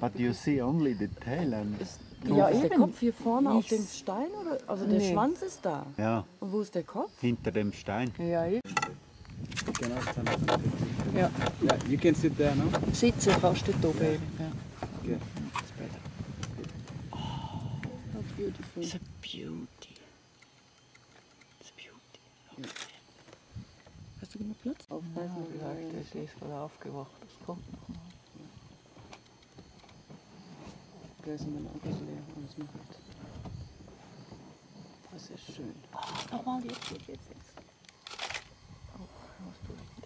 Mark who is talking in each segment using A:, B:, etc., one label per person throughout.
A: But you see only the tail and
B: Ja,
C: ist der
B: eben.
C: Kopf hier vorne auf dem Stein? Oder? Also der
B: Nee.
C: Schwanz ist da.
A: ja,
C: Und wo ist der Kopf?
A: hinter dem Stein.
B: Ja, ich.
D: Up.
B: Ja.
D: Yeah, you can sit there now.
B: Sitzen kannst du dort oben. Ja.
D: Okay. It's better.
B: How beautiful.
C: It's a beauty. It's a beauty. Okay. Hast du genug Platz?
B: Aufpassen, wie gesagt, das ist gerade aufgewacht. Das kommt noch mal.
C: Gleich sind meine Akkus leer und es macht. Das ist schön.
B: Oh, nochmal jetzt, jetzt, jetzt. Oh,
C: was tue ich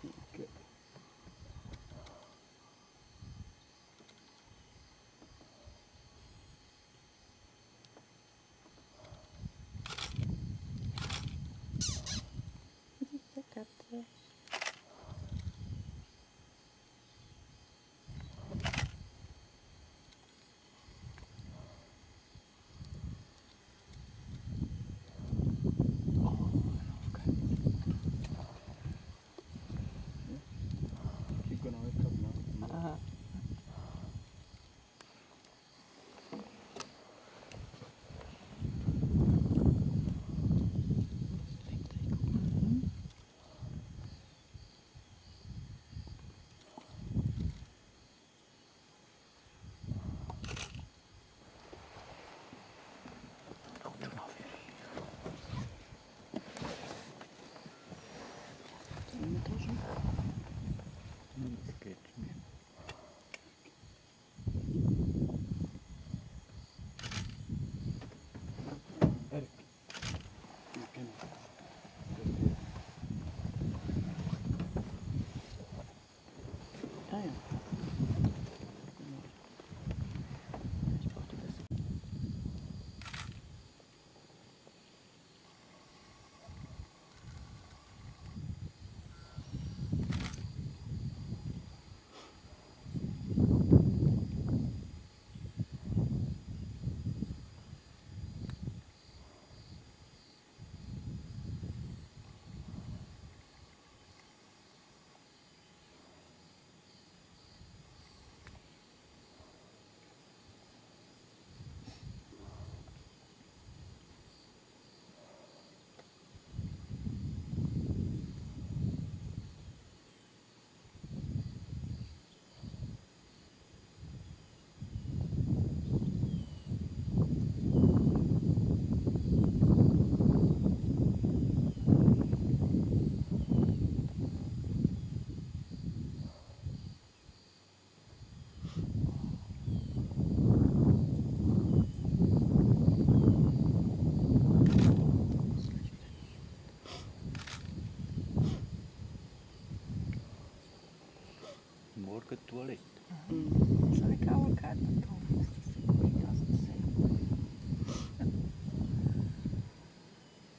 B: darum ist das so gut aussehen.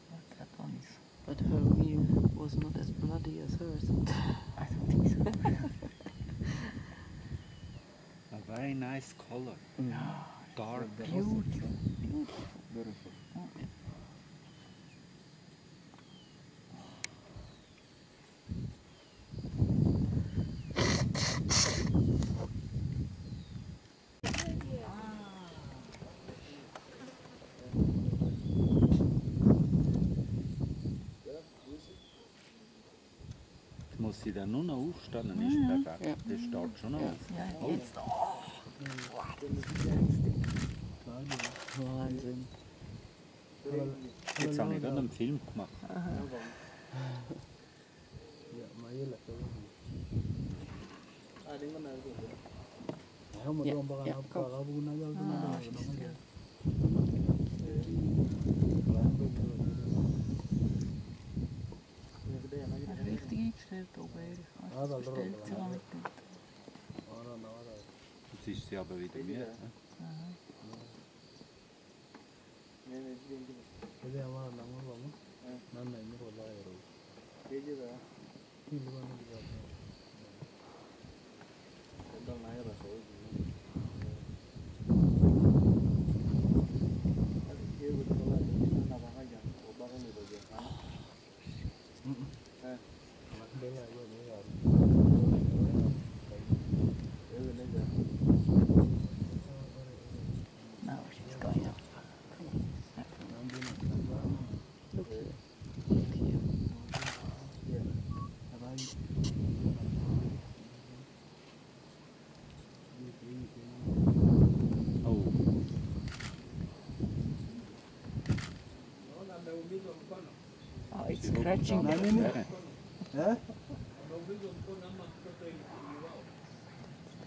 B: What that one is.
C: But her wheel was not as bloody as hers.
B: I don't think so.
A: A very nice color. Dark.
B: Beautiful.
D: Beautiful.
A: Jetzt muss sie dann nur noch aufstehen, dann ist perfekt. Das steht schon noch auf.
B: Ja, jetzt. Oh,
C: Wahnsinn.
A: Jetzt habe ich gerade einen Film gemacht.
C: Ja, ja, komm.
B: Gleichstellt, aber ich habe es bestellt, sie war nicht gut.
A: Jetzt ist sie aber wieder
D: mehr. Aha.
A: Oh,
B: Oh, it's scratching.
D: Na nini?
A: eh,
D: Eh?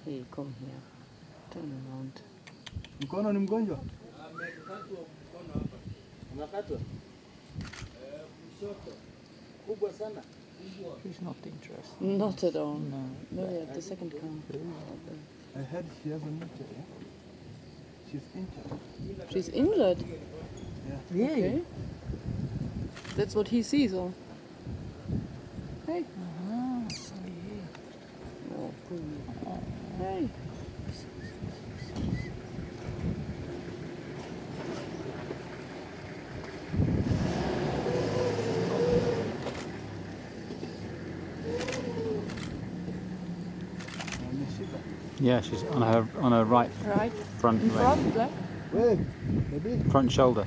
C: Hey, come here. Turn around.
D: Mkono ni mgonjwa?
B: He's not interested.
C: Not at all.
B: No.
C: No, we have the second count.
D: I heard she has a injury. eh? She's injured.
C: She's injured.
B: Really?
C: Okay. That's what he sees, or? Hey.
B: Ah,
C: Oh. Hey.
E: Yeah, she's on her on her right
C: Right.
E: front
C: In
E: leg,
C: front, there.
D: Wewe, baby.
E: front shoulder.